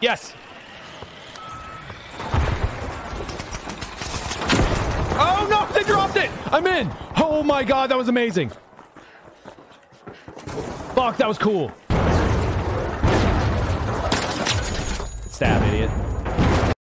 Yes. Oh no, they dropped it. I'm in. Oh my god, that was amazing. Fuck, that was cool. Stab, idiot.